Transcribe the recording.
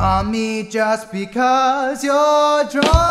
on me just because you're drunk.